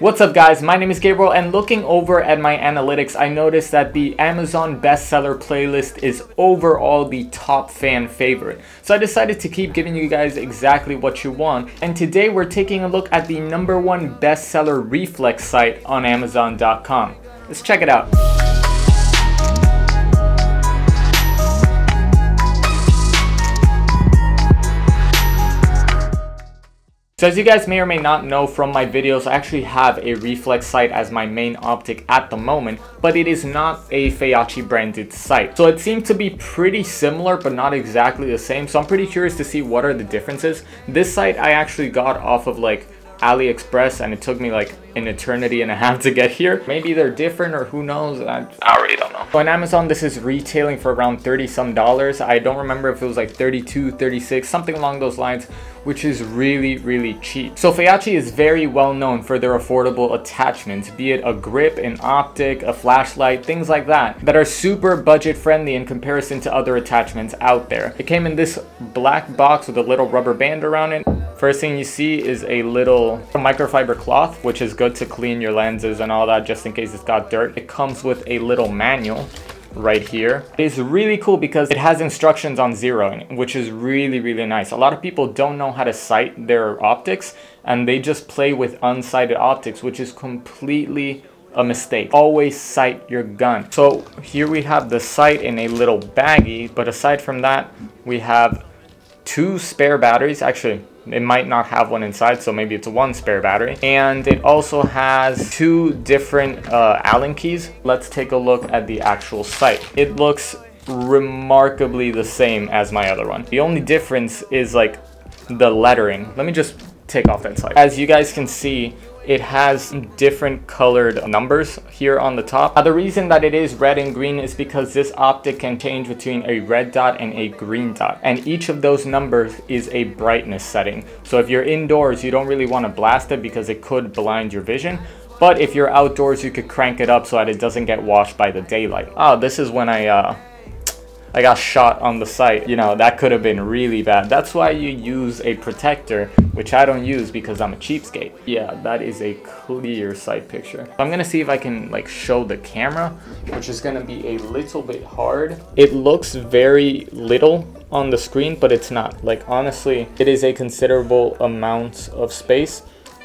What's up guys, my name is Gabriel and looking over at my analytics I noticed that the Amazon bestseller playlist is overall the top fan favorite. So I decided to keep giving you guys exactly what you want and today we're taking a look at the number one bestseller reflex sight on Amazon.com. Let's check it out. So as you guys may or may not know from my videos, I actually have a reflex sight as my main optic at the moment, but it is not a Feyachi branded sight. So it seemed to be pretty similar, but not exactly the same. So I'm pretty curious to see what are the differences. This sight I actually got off of like AliExpress and it took me like an eternity and a half to get here. Maybe they're different or who knows. I, I really don't know. So on Amazon, this is retailing for around 30 some dollars. I don't remember if it was like 32, 36, something along those lines which is really, really cheap. So Feyachi is very well known for their affordable attachments, be it a grip, an optic, a flashlight, things like that, that are super budget friendly in comparison to other attachments out there. It came in this black box with a little rubber band around it. First thing you see is a little microfiber cloth, which is good to clean your lenses and all that just in case it's got dirt. It comes with a little manual right here. It's really cool because it has instructions on zeroing, which is really, really nice. A lot of people don't know how to sight their optics and they just play with unsighted optics, which is completely a mistake. Always sight your gun. So here we have the sight in a little baggie, but aside from that, we have two spare batteries. Actually, it might not have one inside, so maybe it's one spare battery. And it also has two different uh, Allen keys. Let's take a look at the actual sight. It looks remarkably the same as my other one. The only difference is like the lettering. Let me just take off that side. As you guys can see, it has different colored numbers here on the top. Now, the reason that it is red and green is because this optic can change between a red dot and a green dot. And each of those numbers is a brightness setting. So if you're indoors, you don't really want to blast it because it could blind your vision. But if you're outdoors, you could crank it up so that it doesn't get washed by the daylight. Oh, this is when I uh, I got shot on the sight. You know, that could have been really bad. That's why you use a protector, which I don't use because I'm a cheapskate. Yeah, that is a clear sight picture. I'm gonna see if I can like show the camera, which is gonna be a little bit hard. It looks very little on the screen, but it's not. Like honestly, it is a considerable amount of space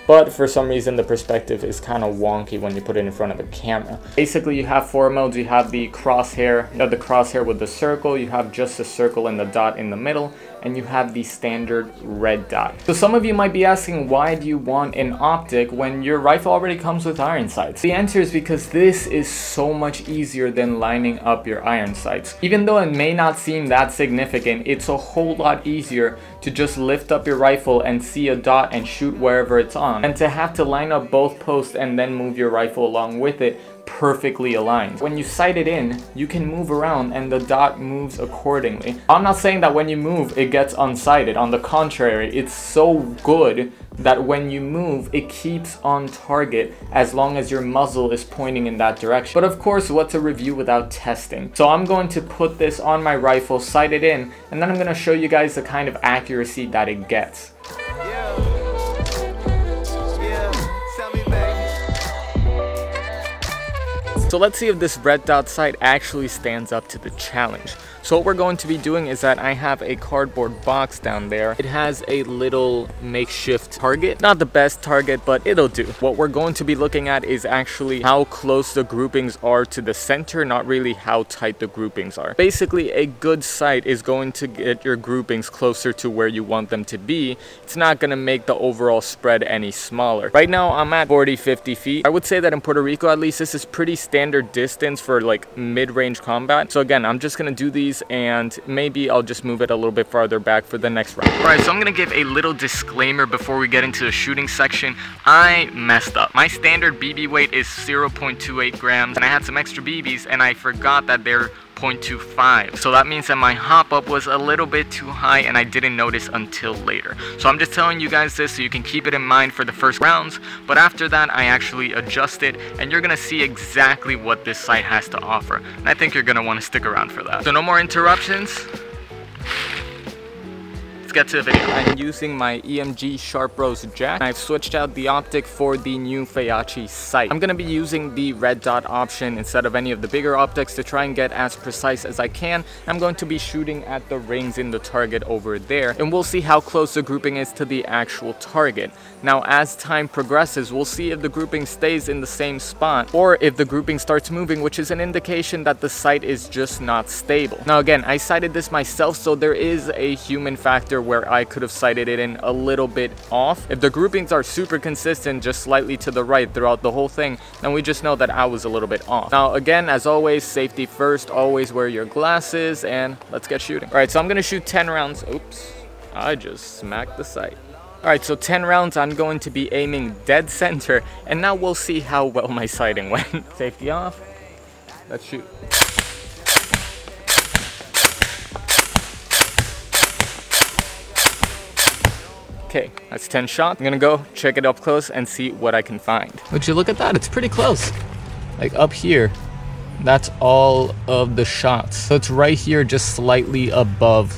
but for some reason the perspective is kind of wonky when you put it in front of a camera. Basically you have four modes, you have the crosshair, you the crosshair with the circle, you have just a circle and the dot in the middle, and you have the standard red dot. So some of you might be asking why do you want an optic when your rifle already comes with iron sights? The answer is because this is so much easier than lining up your iron sights. Even though it may not seem that significant, it's a whole lot easier to just lift up your rifle and see a dot and shoot wherever it's on and to have to line up both posts and then move your rifle along with it perfectly aligned. When you sight it in, you can move around and the dot moves accordingly. I'm not saying that when you move, it gets unsighted. On the contrary, it's so good that when you move, it keeps on target as long as your muzzle is pointing in that direction. But of course, what's a review without testing? So I'm going to put this on my rifle, sight it in, and then I'm going to show you guys the kind of accuracy that it gets. So let's see if this red dot sight actually stands up to the challenge. So what we're going to be doing is that I have a cardboard box down there. It has a little makeshift target. Not the best target, but it'll do. What we're going to be looking at is actually how close the groupings are to the center, not really how tight the groupings are. Basically, a good sight is going to get your groupings closer to where you want them to be. It's not gonna make the overall spread any smaller. Right now, I'm at 40, 50 feet. I would say that in Puerto Rico, at least, this is pretty standard distance for like mid-range combat. So again, I'm just gonna do these and maybe I'll just move it a little bit farther back for the next round. Alright, so I'm gonna give a little disclaimer before we get into the shooting section. I messed up. My standard BB weight is 0.28 grams and I had some extra BBs and I forgot that they're 0.25 so that means that my hop up was a little bit too high and I didn't notice until later. So I'm just telling you guys this so you can keep it in mind for the first rounds but after that I actually adjust it and you're gonna see exactly what this sight has to offer. And I think you're gonna want to stick around for that. So no more interruptions get to the video. I'm using my EMG Sharps Bros jack. I've switched out the optic for the new Feyachi sight. I'm gonna be using the red dot option instead of any of the bigger optics to try and get as precise as I can. I'm going to be shooting at the rings in the target over there and we'll see how close the grouping is to the actual target. Now as time progresses, we'll see if the grouping stays in the same spot or if the grouping starts moving, which is an indication that the sight is just not stable. Now again, I sighted this myself, so there is a human factor where I could have sighted it in a little bit off. If the groupings are super consistent, just slightly to the right throughout the whole thing, then we just know that I was a little bit off. Now again, as always, safety first, always wear your glasses, and let's get shooting. All right, so I'm gonna shoot 10 rounds. Oops, I just smacked the sight. Alright, so 10 rounds, I'm going to be aiming dead center, and now we'll see how well my sighting went. Safety off, let's shoot. Okay, that's 10 shots. I'm gonna go check it up close and see what I can find. Would you look at that? It's pretty close. Like up here, that's all of the shots. So it's right here, just slightly above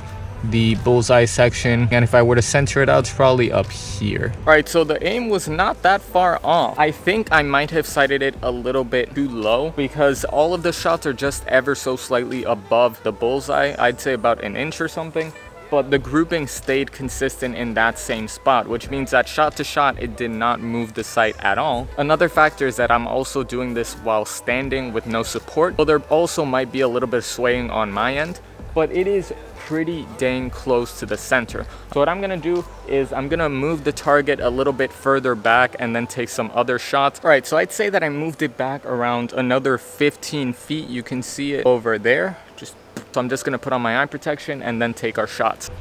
the bullseye section and if I were to center it out it's probably up here. Alright so the aim was not that far off. I think I might have sighted it a little bit too low because all of the shots are just ever so slightly above the bullseye. I'd say about an inch or something but the grouping stayed consistent in that same spot, which means that shot to shot, it did not move the sight at all. Another factor is that I'm also doing this while standing with no support, so there also might be a little bit of swaying on my end, but it is pretty dang close to the center. So what I'm gonna do is I'm gonna move the target a little bit further back and then take some other shots. All right, so I'd say that I moved it back around another 15 feet. You can see it over there. So I'm just gonna put on my eye protection and then take our shots.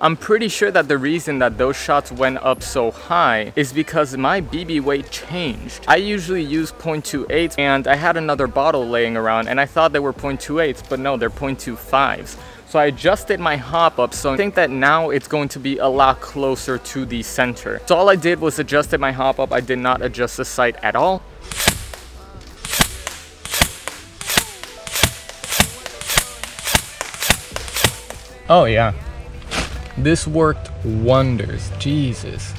I'm pretty sure that the reason that those shots went up so high is because my BB weight changed. I usually use 0.28 and I had another bottle laying around and I thought they were 0.28s, but no, they're 0.25s. So I adjusted my hop up, so I think that now it's going to be a lot closer to the center. So all I did was adjusted my hop up. I did not adjust the sight at all. Oh yeah, this worked wonders. Jesus.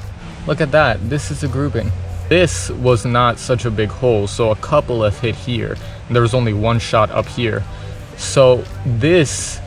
Look at that. This is a grouping. This was not such a big hole, so a couple have hit here. There was only one shot up here. So this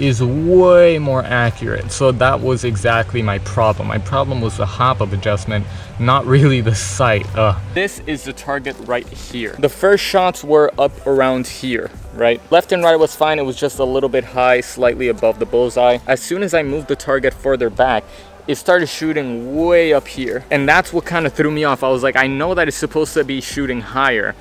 is way more accurate. So that was exactly my problem. My problem was the hop up adjustment, not really the sight. Uh. This is the target right here. The first shots were up around here, right? Left and right was fine. It was just a little bit high, slightly above the bullseye. As soon as I moved the target further back, it started shooting way up here. And that's what kind of threw me off. I was like, I know that it's supposed to be shooting higher,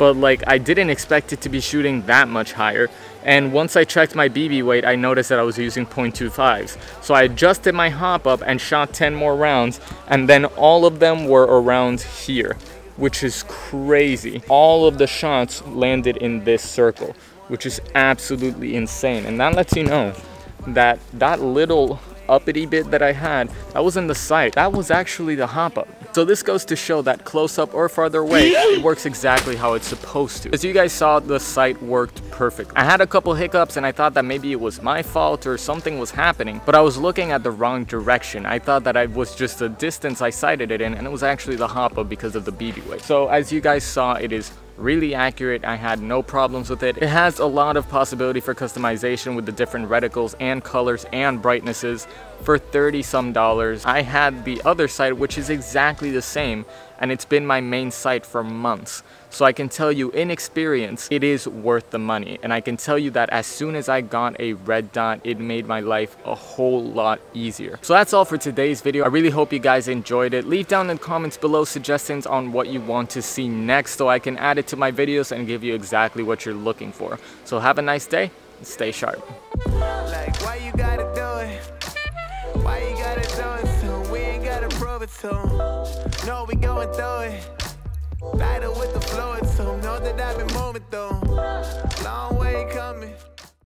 but like I didn't expect it to be shooting that much higher. And once I checked my BB weight, I noticed that I was using 0.25s. So I adjusted my hop up and shot 10 more rounds, and then all of them were around here, which is crazy. All of the shots landed in this circle, which is absolutely insane. And that lets you know that that little uppity bit that I had, that was in the sight. That was actually the hop up. So this goes to show that close up or farther away, it works exactly how it's supposed to. As you guys saw, the sight worked perfect. I had a couple hiccups and I thought that maybe it was my fault or something was happening, but I was looking at the wrong direction. I thought that I was just the distance I sighted it in and it was actually the hop up because of the BB weight. So as you guys saw, it is really accurate. I had no problems with it. It has a lot of possibility for customization with the different reticles and colors and brightnesses for 30 some dollars. I had the other side, which is exactly the same and it's been my main sight for months. So I can tell you in experience, it is worth the money. And I can tell you that as soon as I got a red dot, it made my life a whole lot easier. So that's all for today's video. I really hope you guys enjoyed it. Leave down in the comments below suggestions on what you want to see next so I can add it to my videos and give you exactly what you're looking for. So have a nice day and stay sharp. Like, know we going through it. Lighter with the flow, so know that I've been moving through. Long way coming.